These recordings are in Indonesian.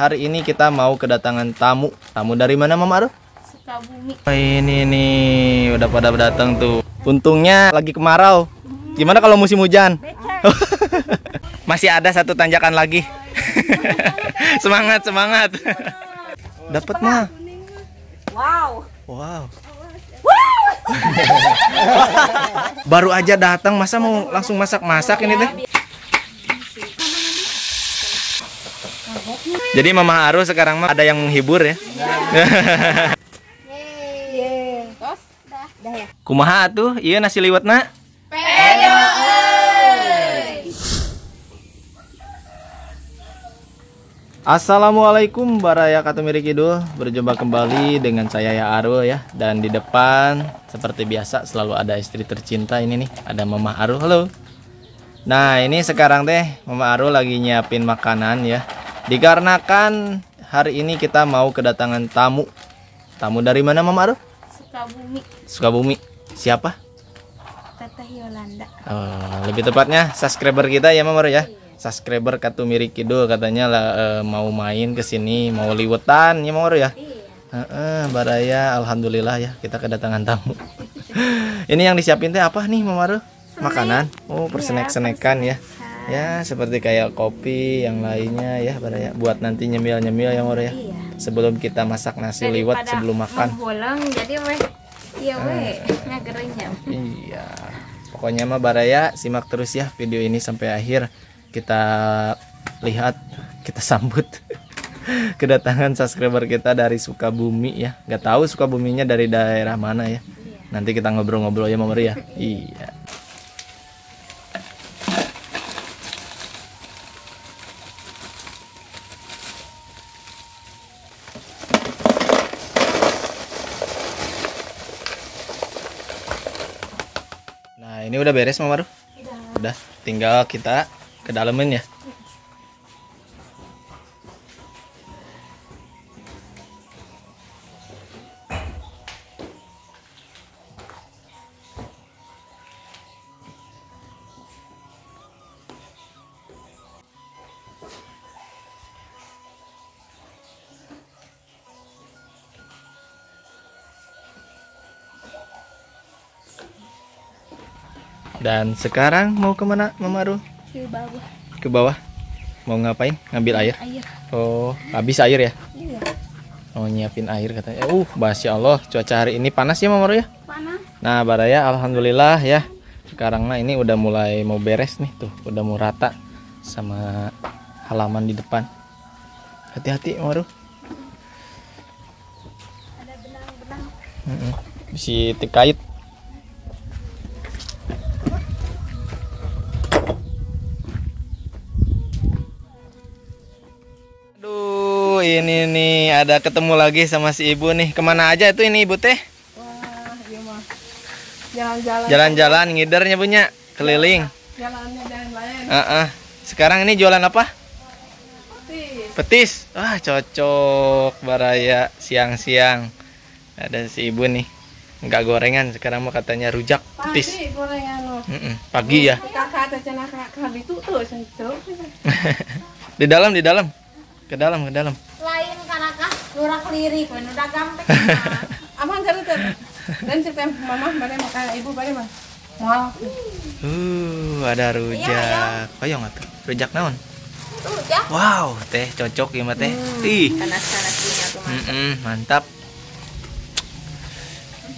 hari ini kita mau kedatangan tamu. Tamu dari mana Mama Aru? Sukabumi. Oh, ini nih udah pada datang tuh. Untungnya lagi kemarau. Gimana kalau musim hujan? Masih ada satu tanjakan lagi. semangat, semangat. Dapat mah. Wow. Wow. Baru aja datang masa mau langsung masak-masak ini teh? Jadi Mama Aru sekarang mah ada yang menghibur ya. Yeay. Tos, dah. Dah ya. Kumaha tuh? Iya nasi liwet nak? Assalamualaikum Baraya Katumiri Kidul Berjumpa kembali dengan saya ya Arul ya Dan di depan seperti biasa selalu ada istri tercinta ini nih Ada Mama Arul, halo Nah ini sekarang teh Mama Arul lagi nyiapin makanan ya Dikarenakan hari ini kita mau kedatangan tamu Tamu dari mana Mama Arul? Sukabumi. Sukabumi Siapa? Teteh Yolanda. Oh, lebih tepatnya subscriber kita ya Mama Arul ya subscriber Katumiri Kidul katanya lah eh, mau main ke sini mau liwetan ya Mama Arul ya Iya. Heeh, Baraya, alhamdulillah ya kita kedatangan tamu. Ini yang disiapin teh apa nih, Mama Ru? Makanan. Oh, persenek-senekan ya. Ya, seperti kayak kopi yang lainnya ya, Baraya. Buat nanti nyemil-nyemil ya, Mama Ru ya. Iya. Sebelum kita masak nasi liwet Daripada sebelum makan. Bolong jadi weh. Iya weh. Ngagerenya. Iya. Pokoknya mah Baraya simak terus ya video ini sampai akhir. Kita lihat, kita sambut kedatangan subscriber kita dari Sukabumi ya. Gak tahu Sukabuminya dari daerah mana ya. Nanti kita ngobrol-ngobrol ya Mama Ria. Iya. Nah, ini udah beres Mama Ru? Udah, tinggal kita ke dalemin ya. Dan sekarang mau ke mana Mama Ru? Di bawah Ke bawah. Mau ngapain? Ngambil air? air. Oh, habis air ya? Iya. Oh, nyiapin air katanya. Uh, Masya Allah, cuaca hari ini panas ya Mama Ru ya? Panas. Nah, Baraya alhamdulillah ya. Sekarang mah ini udah mulai mau beres nih tuh, udah mau rata sama halaman di depan. Hati-hati, Maru. Ada benang-benang. Mm-mm. Bisi terkait. Aduh, nih ada ketemu lagi sama si ibu nih. Ke mana aja itu ini ibu teh? Wah, iya mah. Jalan-jalan. Jalan-jalan ngidernya punya keliling. Jalannya jalan lain. Heeh. Sekarang ini jualan apa? Sih. Petis. Wah, cocok baraya siang-siang. Ada si ibu nih. Enggak gorengan, sekarang mau katanya rujak petis. Gorengan lo. Mm-mm, Pagi ya. Di dalam, di dalam. Ke dalam, ke dalam. Lain karena kah lurah lirik we udah gampang. Aman jadi teh. Dan cerita mama bare makan ibu bare mah. Wow. Uh, ada rujak. Koyong atuh. Rujak naon? Tuh ya. Wow, teh cocok ya teh. Ih. Panas-panas punya tuh mah. Mm-mm, mantap.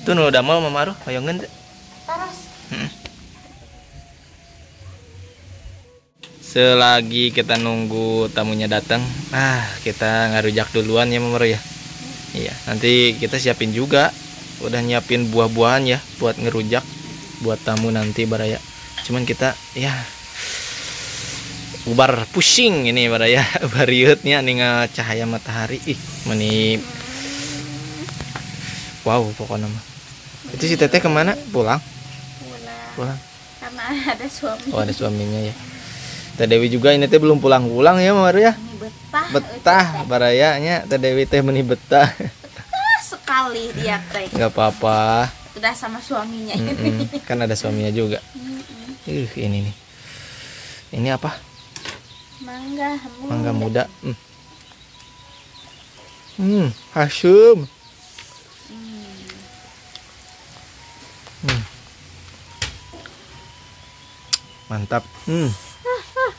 Tuh nu udah mau mamaruh koyongan teh. Terus Mm. Selagi kita nunggu tamunya datang, ah kita ngarujak duluan ya Mamaru ya. Iya, nanti kita siapin juga. Udah nyiapin buah-buahan ya buat ngerujak buat tamu nanti baraya. Cuman kita ya ubar pusing ini baraya bariutnya ningal cahaya matahari ih meni wow pokoknya mah itu si teteh ke mana pulang pulang pulang karena ada suami. Oh ada suaminya ya. Teh Dewi juga ini teh belum pulang-pulang ya Maru ya. Betah. Betah barayanya Teh Dewi teh meni betah. Betah sekali dia teh. nggak apa-apa. Udah sama suaminya. Mm-mm. Kan ada suaminya juga. Uh ini nih. Ini apa? Mangga. Mangga muda. Hmm. Hmm, asem. Hmm. Mantap. Hmm.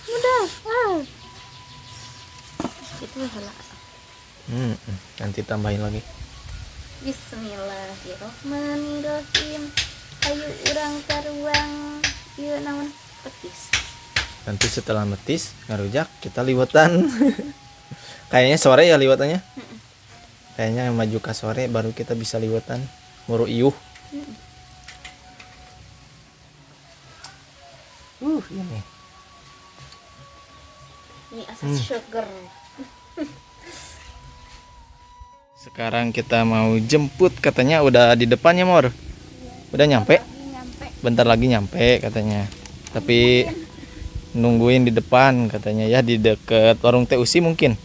Udah. Ah. Itu lah. Hmm, hmm. nanti tambahin lagi. Bismillahirrahmanirrahim Ayo urang karuang Ieu naon petis Nanti setelah metis ngarujak kita liwetan. Kayaknya sore ya liwetannya. Kayaknya maju ke sore baru kita bisa liwetan. Muru iuh. Uh, ini. Ini asas sugar Sekarang kita mau jemput katanya udah di depannya Mor. Udah nyampe? Bentar lagi nyampe katanya. Tapi nungguin di depan katanya ya di deket warung TUC mungkin.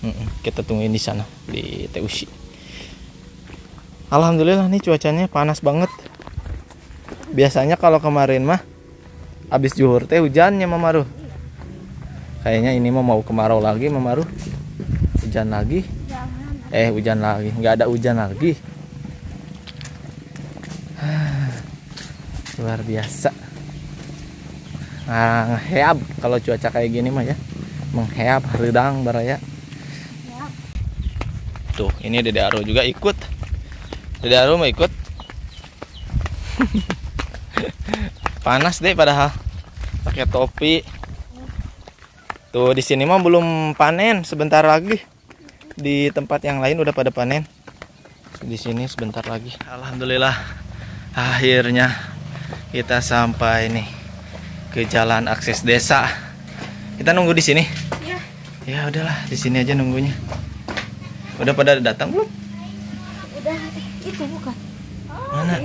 Mm-mm, kita tungguin di sana di TUC. Alhamdulillah nih cuacanya panas banget. Biasanya kalau kemarin mah abis juhur teh hujannya Mamaruh. Kayaknya ini mah mau kemarau lagi Mamaruh. Hujan lagi. Eh hujan lagi, nggak ada hujan lagi. Luar biasa. Nah, kalau cuaca kayak gini mah ya. Mengheab redang baraya. Tuh, ini Dede Aro juga ikut. Dede Aro mau ikut. Panas deh padahal. Pakai topi. Tuh di sini mah belum panen, sebentar lagi. Di tempat yang lain udah pada panen. Di sini sebentar lagi. Alhamdulillah. Akhirnya kita sampai nih ke jalan akses desa. Kita nunggu di sini. Ya. Ya udahlah, di sini aja nunggunya. Udah pada datang belum? Udah itu bukan Mana?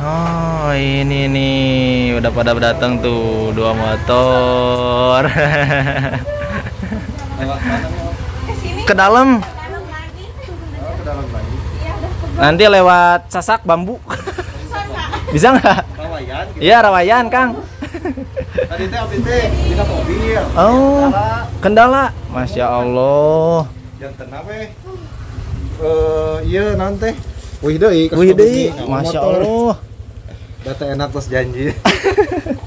Oh, ini nih udah pada datang tuh dua motor. Ke dalam. Nanti lewat sasak bambu. Bisa nggak? Rawayan gitu. Iya, rawayan, Kang. Tadi teh abdi teh dina mobil. Oh, kendala. Masya Allah. Apa? Eh, iya nanti. Wih deui. ka Wih deh, Masya. Allah. Data enak terus janji.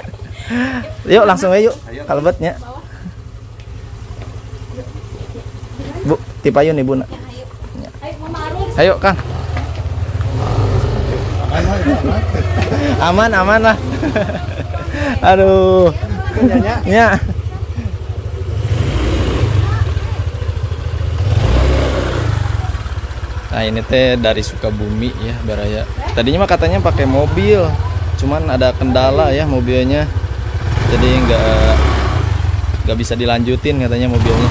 Yuk langsung aja yuk. Ayo. Kalbetnya. Bu, tipayun nih, Bu. nak. Ayo mama Arul Ayo, Kang. aman, aman lah. Aduh. Ya. Nah ini teh dari Sukabumi ya Baraya. Tadinya mah katanya pakai mobil, cuman ada kendala ya mobilnya, jadi nggak nggak bisa dilanjutin katanya mobilnya.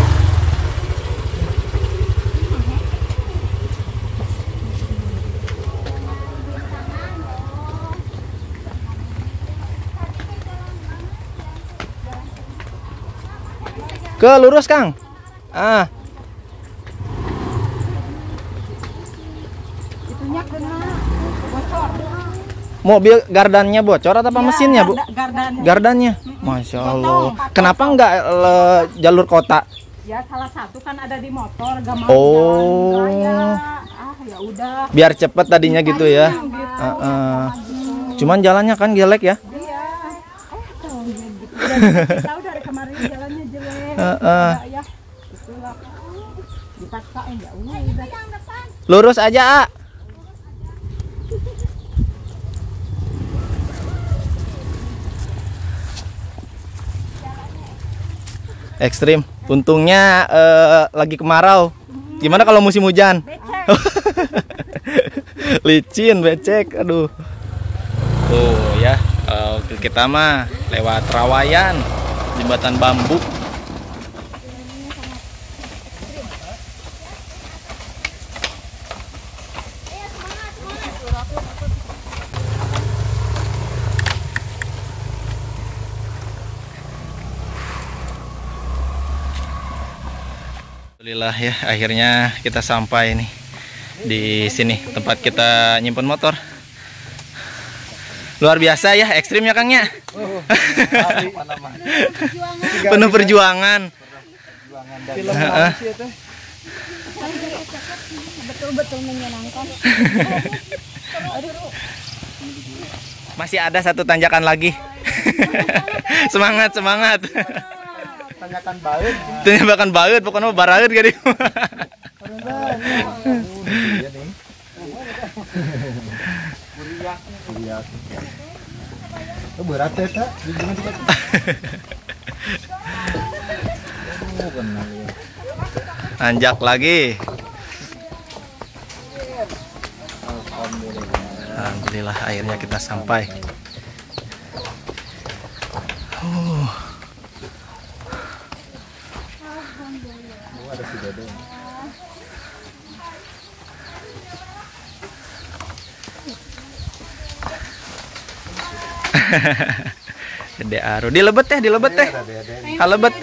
Ke lurus Kang. Ah, Itunya kena bocor. mobil gardannya bocor atau apa Ya, mesinnya Bu? garda- Gardan. Gardannya. Masya Allah. Potong. Kenapa nggak le- jalur kota? Ya salah satu kan ada di motor, gak mau Oh. jalan. Ah ya udah. Biar cepet tadinya gitu ya. Gitu. Heeh. Cuman jalannya kan jelek ya. Iya. Eh gitu. Udah tahu dari kemarin jalannya. Lurus aja, A. Ekstrim. Untungnya eh, lagi kemarau. Gimana kalau musim hujan? Licin, becek. Aduh. Tuh ya. Ke kita mah lewat Rawayan, jembatan bambu. Alhamdulillah ya, akhirnya kita sampai nih di sini tempat kita nyimpen motor. Luar biasa ya, ekstrim ya Kangnya. Penuh perjuangan. Heeh. betul-betul menyenangkan Masih ada satu tanjakan lagi. semangat, semangat. Tanyakan baik. Tanjakan banget, pokoknya mah nih. Iya. Oh, berat ya, Kak? Anjak lagi. Alhamdulillah. Alhamdulillah akhirnya kita sampai. Uh, Oh, ada si Dede. Dede Aru. Dilebet teh, dilebet teh. Dede. Kalebet.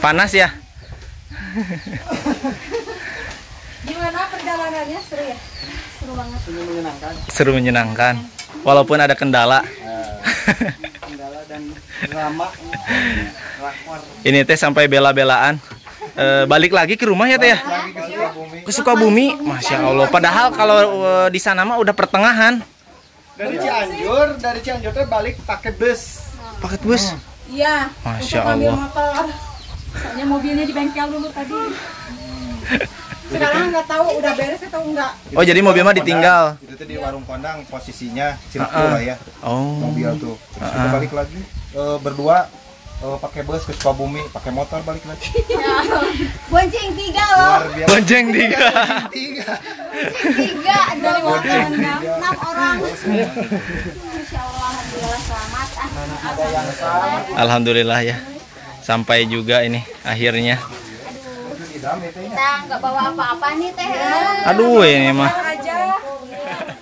Panas ya? Gimana perjalanannya seru ya? seru banget Ini menyenangkan. Seru menyenangkan. Walaupun ada kendala. Kendala dan lama. Rakor. Ini teh sampai bela-belaan. Eh, balik lagi ke rumah ya teh ya? Ke Sukabumi. Ke Sukabumi. Masya Allah. Padahal kalau eh, di sana mah udah pertengahan. Dari Cianjur, dari Cianjur teh balik pakai bus. Paket bus. Iya. Masya Allah. motor. Soalnya mobilnya di bengkel dulu tadi. Sekarang nggak tahu udah beres atau enggak. Oh, jadi mobil mah ditinggal. Itu tuh di warung kondang posisinya circle Ah, ah. lah ya. Oh. Mobil tuh. Terus kita ah. balik lagi eh, berdua eh, pakai bus ke Sukabumi, pakai motor balik lagi. bonceng tiga loh Luar biasa. Bonceng tiga. Tiga. tiga dari Bonceng motor tiga. enam orang Allah alhamdulillah selamat ah. Alhamdulillah ya. Sampai juga ini akhirnya. Ya. kita nggak bawa apa-apa nih teh Aduh ini mah Aja.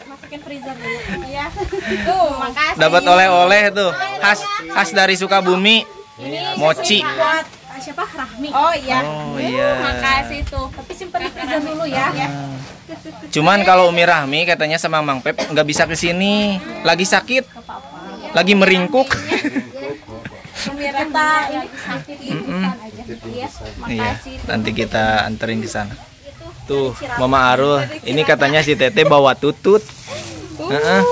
masukin freezer dulu iya Tuh. makasih dapat oleh-oleh tuh khas khas dari Sukabumi. Mochi. Buat ah, siapa? Rahmi. Oh iya. Oh iya. makasih tuh Tapi simpen di freezer dulu ya. Cuman kalau Umi Rahmi katanya sama Mang Pep nggak bisa ke sini, lagi sakit, lagi meringkuk. Kita ini sakit Mm-mm. aja iya Iya, makasih nanti kita anterin ke sana. Tuh, Mama Arul, ini katanya si Tete bawa tutut. Heeh.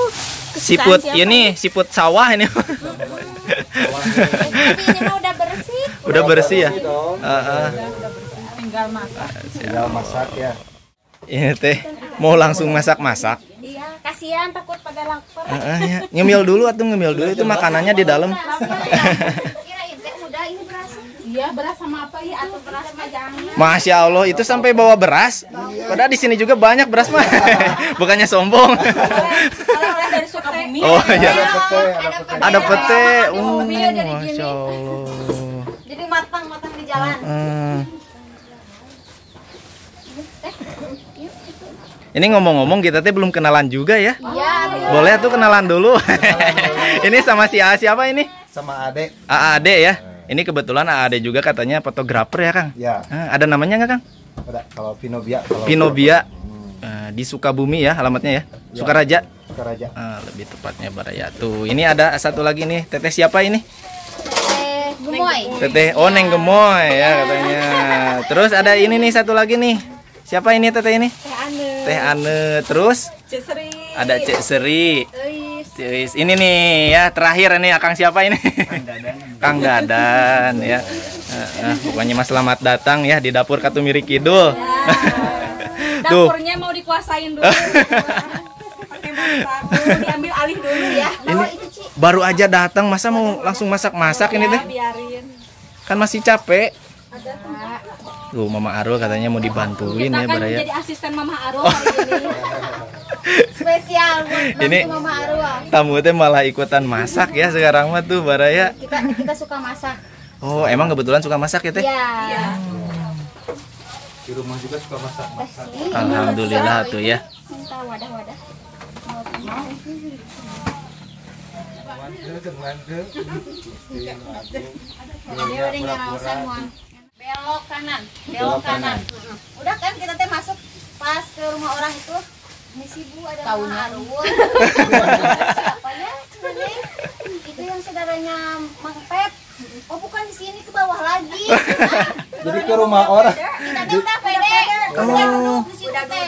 Siput, ini siput sawah ini. Tapi ini mah udah bersih Udah bersih ya? Dong. Heeh. tinggal masak. Tinggal masak ya. Ini teh mau langsung masak-masak. iya kasihan takut pada lapar Heeh, ya. Ngemil dulu atau ngemil dulu itu makanannya di dalam. kirain teh udah ini beras Iya, beras sama apa ya? Atau beras sama jangan. Masya Allah itu sampai bawa beras. Padahal di sini juga banyak beras mah. Bukannya sombong. Oleh Sukabumi. Oh iya. Ada pete, ada pete. Ada pete. Oh, gini. Masya Allah. jadi matang matang di jalan Hmm. Ini ngomong-ngomong kita teh belum kenalan juga ya. iya Boleh tuh kenalan dulu. ini sama si A siapa ini? Sama adek. AAD ya. Ini kebetulan AAD juga katanya fotografer ya Kang. Ya, Ah, ada namanya nggak Kang? ada kalau Pinobia kalau Pinobia Di Sukabumi ya alamatnya ya. Sukaraja. Sukaraja. Ah, lebih tepatnya Baraya. Tuh, ini ada satu lagi nih. Teteh siapa ini? teh gemoy Teteh oh Neng Gemoy ya katanya. Terus ada ini nih satu lagi nih. Siapa ini teteh ini? Teh Ane. Teh Ane. Terus Cek Sri. ada Cek Seri. Ini nih ya terakhir ini Akang siapa ini? Kang Dadan ya. Eh, eh, pokoknya mas selamat datang ya di dapur Katumiri Kidul. Tuh. Dapurnya mau dikuasain dulu. Pakai diambil alih dulu ya. Ini baru aja datang masa mau langsung masak-masak ini teh? Biarin. Kan masih capek. Tuh Mama Arul katanya mau dibantuin Kita ya kan Baraya. jadi asisten Mama Arul hari ini. spesial buat Ini- mama Tamu teh malah ikutan masak ya sekarang mah tuh Baraya. kita kita suka masak Oh, emang kebetulan suka masak ya teh? ya Di rumah juga suka masak. kasih Alhamdulillah tuh ya. minta wadah-wadah. Dia udah nyarawasan mau belok kanan. belok kanan. Udah kan kita teh masuk pas ke rumah orang itu. Ini si bu ada Taunya. Arwah siapa ya Neng? itu yang saudaranya Mang Pep oh bukan di sini ke bawah lagi? Jadi ke rumah orang. Kita pede. Udah duduk di situ teh.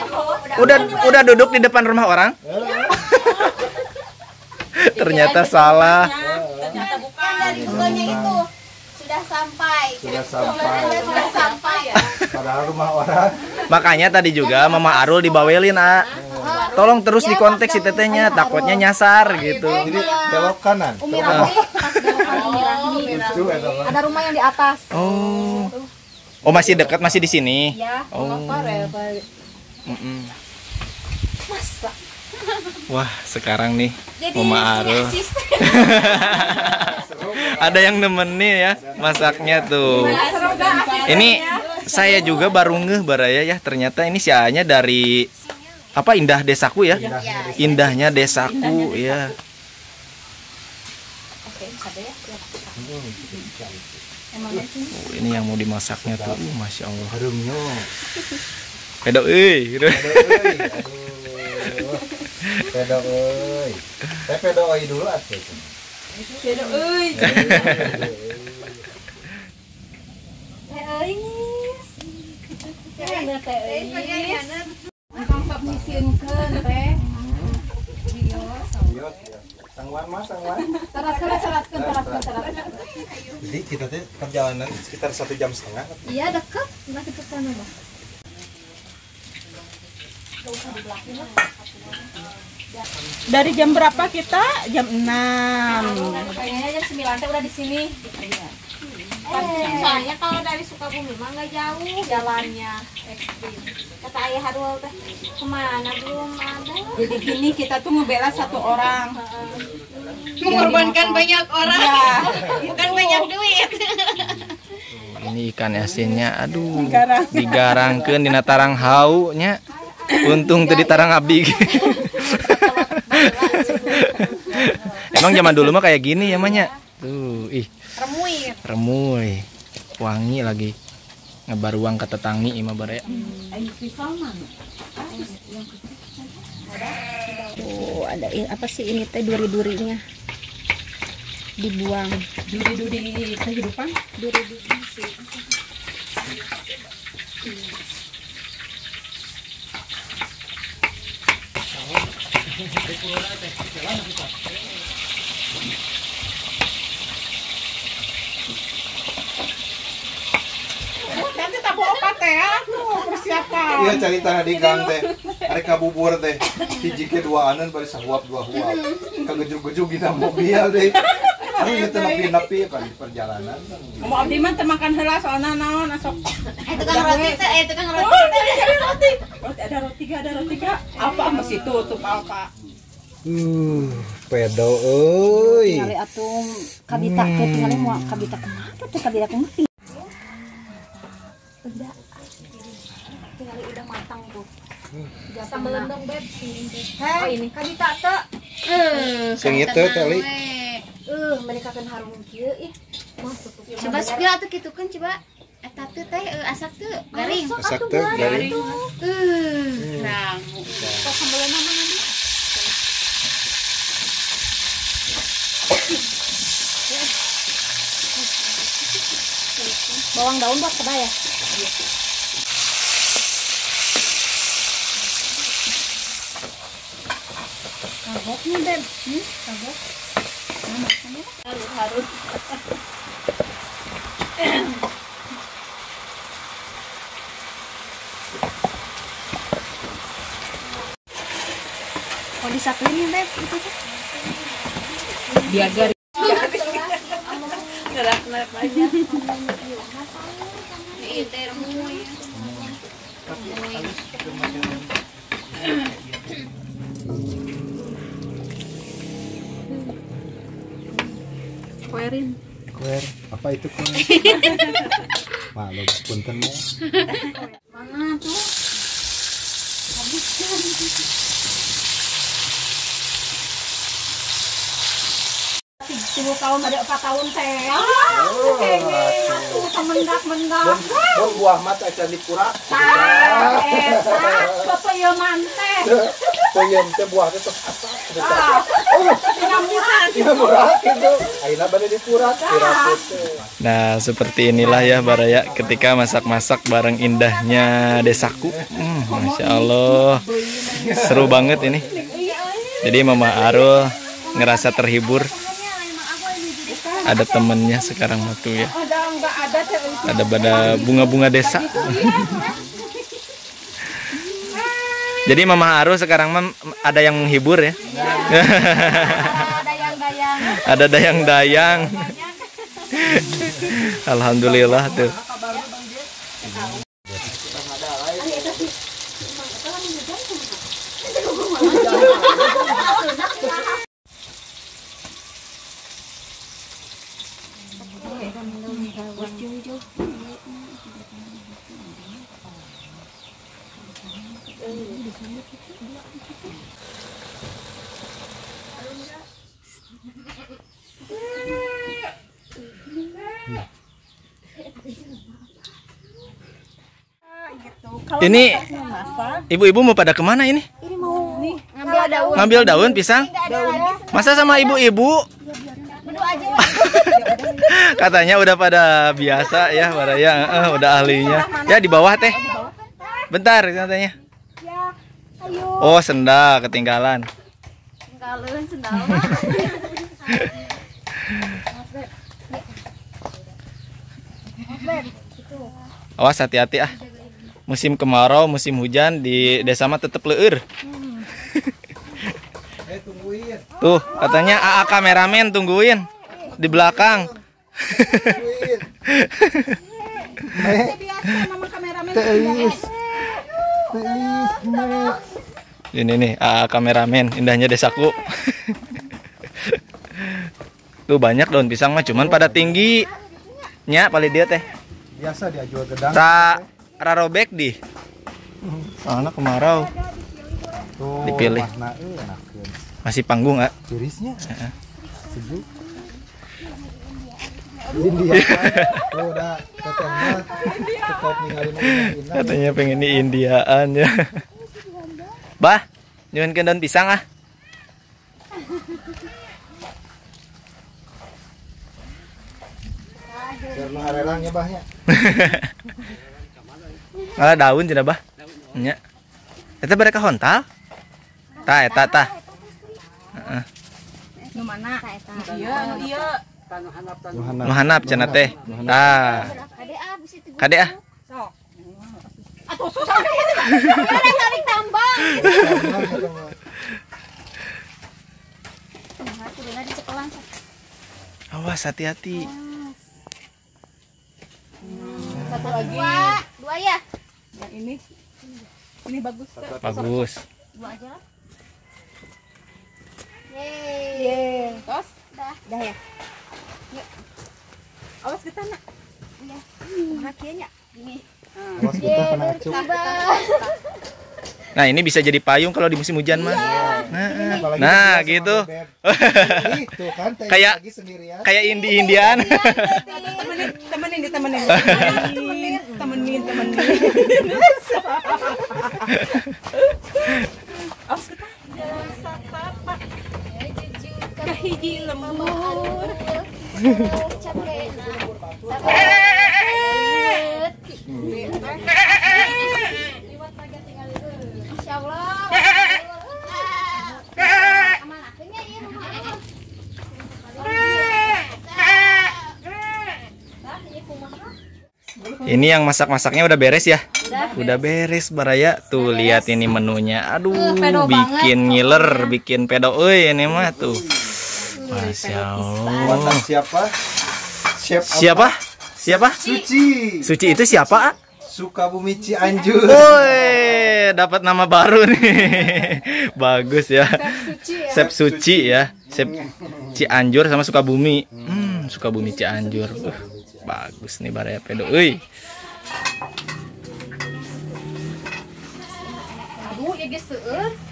Udah udah duduk di depan rumah orang? Ternyata salah. Ternyata bukan. dari bukanya itu sudah sampai. Sudah sampai. Sudah sampai ya. Padahal rumah orang. Makanya tadi juga Mama Arul dibawelin, A. Tolong terus dikontek si tetehnya, takutnya nyasar gitu. Jadi belok kanan. Umi Rahmi pas belok kanan Umi Rahmi. Lucu. Ada rumah yang di atas. Oh. Oh, masih dekat, masih di sini. Ya, Oh. parel. Mm-mm. Masa? Wah, sekarang nih Jadi Mama punya Arul. asisten. Ada yang nemenin ya masaknya tuh. Ini saya juga baru ngeh Baraya ya, ternyata ini sianya dari apa Indah Desaku ya? Indahnya Desaku ya. Oke, ada ya. Oh, ini yang mau dimasaknya tuh, Uh, masya Allah. Harumnya. Pedo, euy. Pedo euy. Aduh. Pedo euy. Teh pedo euy dulu euy. Teh euis. Teh teh euis. Teh. Ya. Sangwan mas, sangwan. Teraskeun. Jadi kita teh perjalanan sekitar satu jam setengah. Iya, dekat. Nah, dekat sana, Bang. Dari jam berapa kita? Jam 6. Kayaknya jam 9 teh udah di sini. Eh, soalnya kalau dari Sukabumi mah nggak jauh jalannya ekstrim. Kata ayah Harul teh ke mana belum ada. Jadi gini kita tuh ngebela satu orang. Mengorbankan banyak orang, Iya. bukan banyak duit. Ini ikan asinnya, aduh, Digarang. digarangkeun dina tarang hau nya. Untung tadi tarang abdi. Emang zaman dulu mah kayak gini ya mahnya. Tuh, ih. Remuy. Wangi lagi. Ngebaruang ke tetangi imah baraya. Oh, ada apa sih ini teh duri-durinya? Dibuang. Duri-duri kehidupan. Duri-duri sih. Nanti tak bawa opat teh. Tuh, persiapan. Iya cerita di gang teh. Ari kabubur teh. Hiji ke dua anan bari sahuap dua huap. Kagejug-gejug dina mobil deh. Ari itu napi-napi kan di perjalanan. Mau abdi mah teu makan heula soalna naon asok. Eh, tukang roti teh, eh tukang Oh, roti ada roti. Roti ada roti gak ada roti gak? Apa masih tutup apa? Uh, pedo euy. Tingali atuh kabita teh tingali mau kabita kumaha teh kabita kumaha. Udah. Tingali udah matang tuh. Sambal lendong beb. Oh ini kabita teh. Eh, Sing itu kali. Eh, mereka kan harum kieu ih. Masuk tuh. Coba sepira tuh kitu kan coba. Eta teh teh eh, asak tuh garing. Asak teh garing. Eh, ramu. Kok sambalna mana nanti? Bawang daun buat kedai ya? Kagok nih, Beb. Hmm? Harus, harus. Kok disatuin ya, Beb? Itu tuh. Biar Mana tuh? Sepuluh tahun ada empat tahun teh. Ah, kayaknya atuh temendak mendak. Mun buah mata acan dipura. Ah, eta pepaya manteh. Pengen teh buah teh Nah, seperti inilah ya Baraya ketika masak-masak bareng indahnya desaku. Hmm, Masya Allah. Seru banget ini. Jadi Mama Arul ngerasa terhibur. Ada temennya sekarang waktu ya. Ada pada bunga-bunga desa. Jadi Mama Arul sekarang mah ada yang menghibur ya. dayang-dayang ada dayang-dayang. Alhamdulillah tuh. Ini ibu-ibu mau pada ke mana ini? ngambil daun Ngambil daun pisang? Masa sama ibu-ibu? Katanya udah pada biasa ya, Baraya, eh, udah ahlinya. Ya di bawah teh. Bentar katanya. Oh senda ketinggalan. kalian sendal Awas hati-hati ah. Musim kemarau, musim hujan di desa mah tetep leur. Eh tungguin, Tuh, katanya AA kameramen tungguin di belakang. tungguin. Biasa mama kameramen. Teis. Teis. Ini nih AA kameramen indahnya desaku. Tuh banyak daun pisang mah cuman pada tinggi. Nya paling dia teh. Biasa dia jual gedang. Tak rarobek di. Soalnya kemarau Tuh, dipilih. Masih panggung ah. Tirisnya sejuk. India. Katanya pengen di Indiaan ya. Bah, nyuhun ke daun pisang ah. Biar ya bahnya. Malah daun cenah bah. Nya. Eta mereka hontal? Tah eta tah. Heeh. Nu mana? eta Iya, nu. Nuhana. Nu hanap cenah teh. Tah. kade Kade ah. Sok. Atuh susah tambang tuh udah di sekolah Awas hati-hati. satu dua dua ya Yang ini. Ini bagus. Teh. Bagus. dua aja lah Yeay. Yeay. Tos. Dah. Dah ya. Awas ke tanah. Iya. Hakianya. Ini. Awas kita kena acuk. Nah, ini bisa jadi payung kalau di musim hujan mah. Nah, Apalagi Nah, dia sama gitu. kan Kayak- lagi sendirian. Kayak Indi-Indian. Temenin, temenin, ditemenin. Temenin, temenin, temenin. Lembur. Capek. Masya Iya. Ini yang masak-masaknya udah beres ya? Udah beres Baraya. Tuh lihat ini menunya. Aduh, bikin ngiler, bikin pedo euy ini mah tuh. Masya Allah. Siapa? Chef apa? Siapa? Siapa? Suci. Suci itu siapa? Sukabumi Cianjur. Woi, dapat nama baru nih. Bagus ya. Chef Suci ya. Chef Cianjur sama Sukabumi. Hmm, Sukabumi Cianjur. Uh, bagus nih Baraya pedo euy. Aduh, ya geus seueur.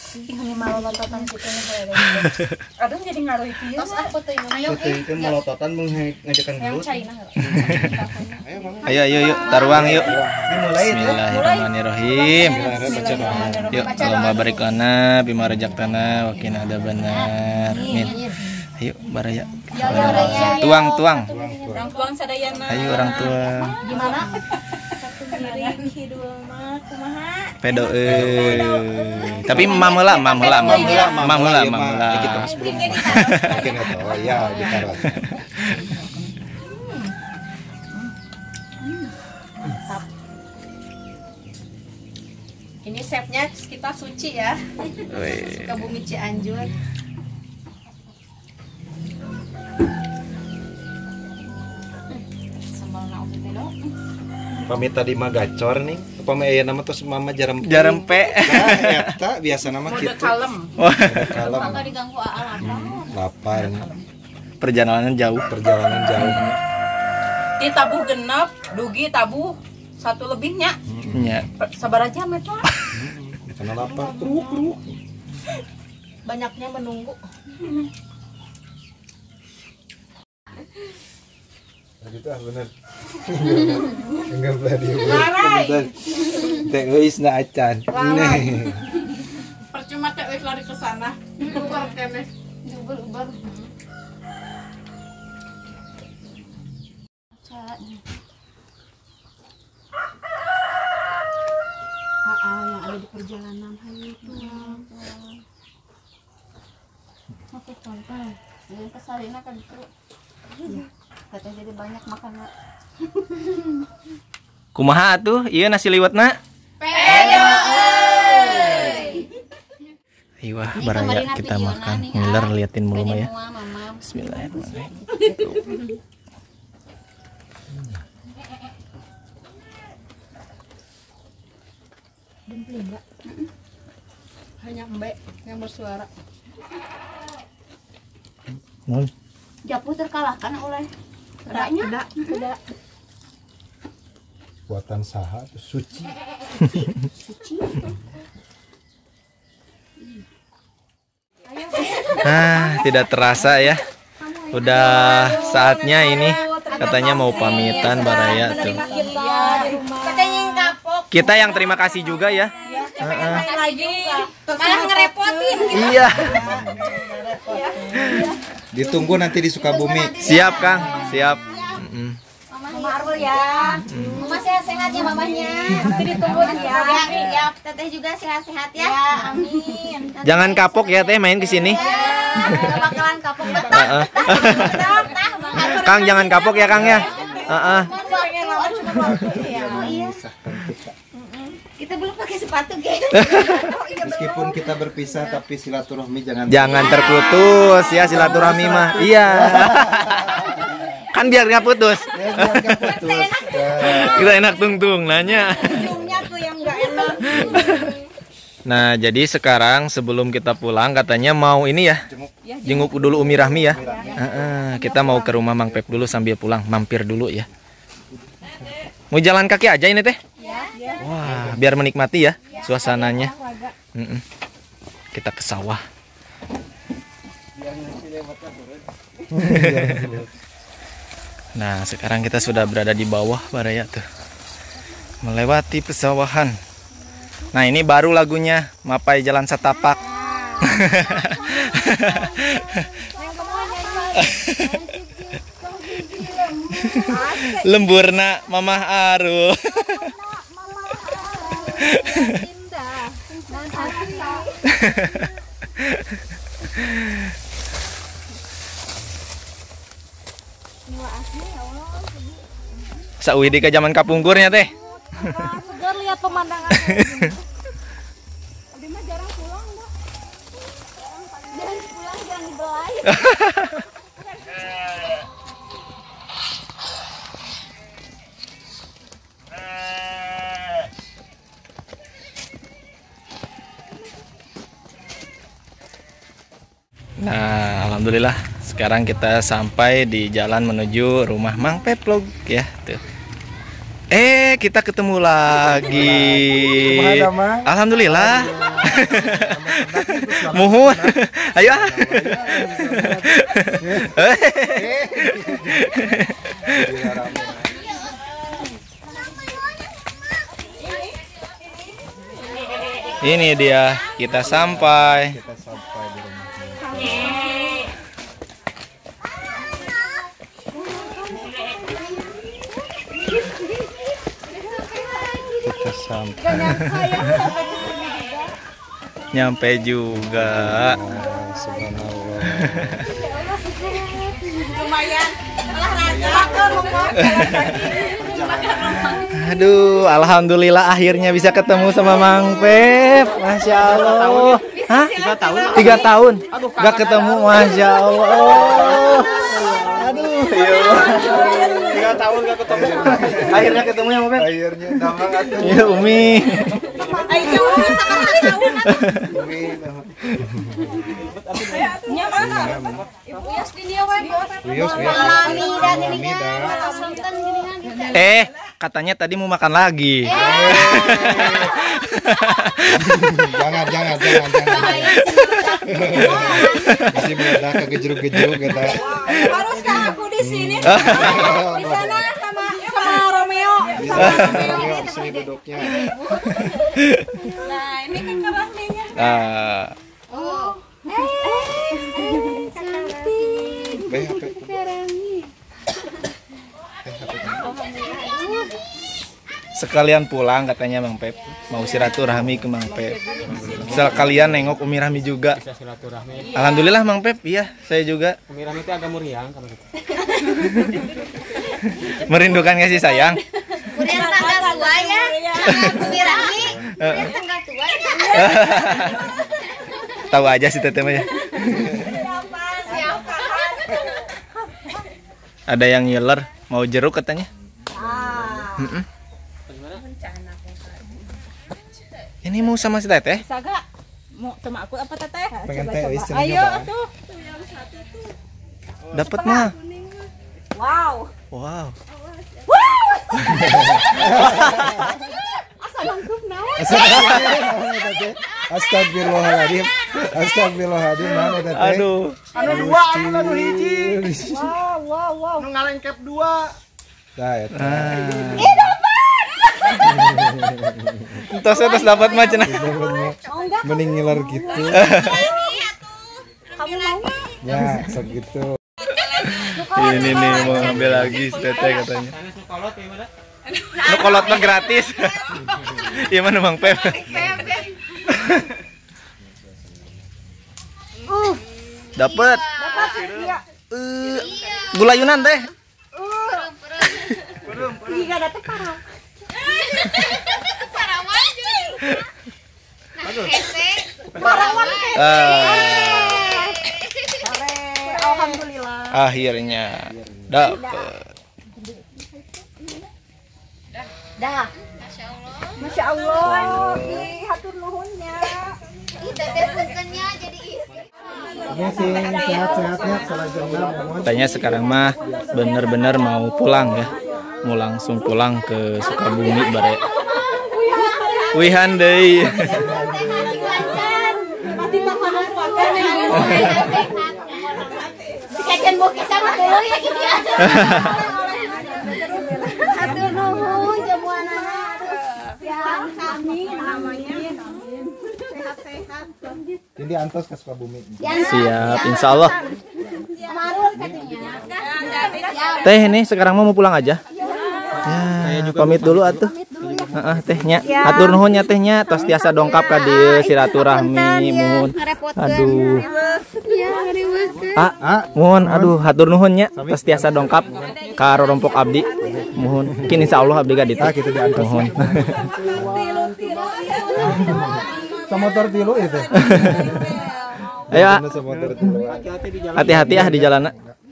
Betulnya. Aduh jadi ngaruh itu ya. Tos aku tuh Ayo, Betul itu melototan mengajakan yang gelut. China. Ayo ayo yuk taruang yuk. Ini itu. Bismillahirrahmanirrahim. Yuk, Allahumma barik lana bima razaqtana wa qina adzabannar. Amin. Ayo baraya. Tuang tuang. Orang tuang sadayana. Ayo orang tua. Gimana? Satu hidul mah kumaha? Pedo eh. Tapi mamela mamela mamela mamela mamela. Kita. Oh iya, ditaruh. Ini chefnya kita suci ya. Ke bumi Cianjur. Sambal naon Pamit tadi mah gacor nih. Apa mah aya nama terus mama jaram. Jarempe. Nah, eta biasa nama Mode gitu. kalem. Kalem. Enggak diganggu aa lapar. Lapar. Perjalanan jauh. Perjalanan jauh. Di tabuh genep, dugi tabuh satu lebihnya. Ya. Per- Sabar aja meta. Karena lapar. Truk, truk. Banyaknya menunggu. Gitu ah bener. Enggak beladi. Larai. Teh geus na acan. Nih. Percuma teh euy lari ke sana. Keluar kene. Ubar-ubar. AA yang ada di perjalanan hari itu. Oke, contoh. Jadi kesarina kan itu. Katanya jadi banyak makanan. Kumaha tuh? Iya nasi liwetna. Iya wah, baraya kita makan. Ngiler liatin mulu mah ya. Bismillahirrahmanirrahim. Hanya Mbak yang bersuara. Japu terkalahkan oleh kedanya. Tidak. Buatan saha tuh suci. Ah, tidak terasa ya. Udah saatnya ini katanya mau pamitan Baraya tuh. Kita yang terima kasih juga ya. lagi. Malah ngerepotin. Iya. Ditunggu nanti di Sukabumi. Siap, Kang. Siap. Mm-mm. Mama Arul ya. Sehat-sehat ya mamanya. Nanti ditunggu ya. Ya, ya, teteh juga sehat-sehat ya. amin. Jangan kapok ya Teh main ke sini. Gak bakalan kapok betah. Betah, betah, Arul. Kang jangan kapok ya Kang ya. Heeh. Iya. Kita belum pakai sepatu, guys. Meskipun kita berpisah tapi silaturahmi jangan Jangan terputus ya silaturahmi mah. Iya. Kan biar nggak putus. Ya, nggak putus. Kita enak tungtung nanya. Ujungnya tuh yang nggak enak. Nah, jadi sekarang sebelum kita pulang katanya mau ini ya. Jenguk dulu Umi Rahmi ya. Heeh, kita mau ke rumah Mang Pep dulu sambil pulang, mampir dulu ya. Mau jalan kaki aja ini teh? Wah, biar menikmati ya suasananya. Kita ke sawah. Nah, sekarang kita sudah berada di bawah Baraya tuh. Melewati pesawahan. Nah, ini baru lagunya Mapai Jalan Setapak. Lemburna Mamah Aru. Sauwi di ke zaman kapungkurnya teh. Segar lihat pemandangan. Dia mah jarang pulang, Mbak. Jarang pulang, jarang dibelai. Nah, alhamdulillah sekarang kita sampai di jalan menuju rumah Mang Peplog ya tuh. Eh, kita ketemu lagi. Alhamdulillah. Muhun. Ayo. Ini dia, kita sampai. Kita sampai di rumah. Kita sampai. Nyampe juga. Ah, Subhanallah. lumayan Aduh, alhamdulillah akhirnya bisa ketemu sama Mang Pep. Masya Allah. Hah? Tiga tahun? Tiga tahun. Gak ketemu, Masya Allah. Aduh, gak ketemu. Akhirnya ketemu ya. Akhirnya damang atuh. Iya, Umi. ayo sama tahun Umi, di dia we dan ini kan dah. sultan gini kan Eh, katanya tadi mau makan lagi. jangan, jangan, jangan, jangan. Masih meledak ke gejruk-gejruk kita. haruskah aku di sini di sana sama sama Duduknya. nah ini kan kerahnya Ah, oh eh cantik Beh, apa itu? sekalian pulang katanya Mang Pep. Mau silaturahmi ke Mang Pep. Sekalian nengok Umi Rahmi juga. bisa silaturahmi Alhamdulillah Mang Pep, iya saya juga Umiran itu agak meriang kalau gitu merindukan kasih sayang. Kemudian tanggal tua ya Kumirami Kemudian tanggal tua ya Tahu aja sih teteh mah ya. siapa Ada yang ngiler mau jeruk katanya. Mm-mm. Ini mau sama si teteh? Saga mau sama aku apa teteh? Pengen teh Ayo atuh. Dapat mah. Wow. Wow. Astagfirullahaladzim. Astagfirullahaladzim. Mana teh? Aduh. anu dua anu anu hiji Wow, wow, wow. anu ngalengkep dua Nah, eta. Entos entos dapat mah cenah. Mending ngiler gitu. Kamu mau? Ya, segitu. Ini nih mau ngambil lagi teteh katanya. ya Nu kolot mah gratis. Iya mana Mang Pep? Dapat. Eh, gula Yunan teh. Jika ada teh parah. Parawan Nah hese Ah, Alhamdulillah. Akhirnya dapat. Dah Masya Allah. Ih, hatur nuhunnya. Ih teteh puntennya jadi isi Ini sih sehat-sehatnya selanjutnya. Katanya sekarang mah bener-bener mau pulang ya. Mau langsung pulang ke Sukabumi bare. Wihan deui. Kajian bokeh sama dulu ya gitu ya. Aduh nuhun jamuan anak. Ya kami namanya. Sehat-sehat. Jadi antos ke Sukabumi. Siap, insya Allah. Marul katanya. Ya, Teh ini sekarang mau pulang aja. Ya, pamit dulu atuh. Heeh, tehnya. Atur nuhun nya tehnya tos tiasa dongkap ka dieu silaturahmi muhun. Aduh. Ya. Ah, ah, muhun aduh hatur nuhun nya tos tiasa dongkap ka rorompok abdi. Muhun. Kini insyaallah abdi ka ditu. Ah, gitu diantos. Muhun. Semotor tilu itu. Ayo, ah, hati-hati di jalan hati-hati ah di jalan.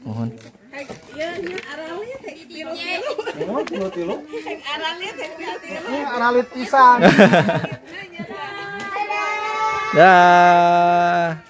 Muhun. Oh, tilu-tilu. Analit pisang. Dah.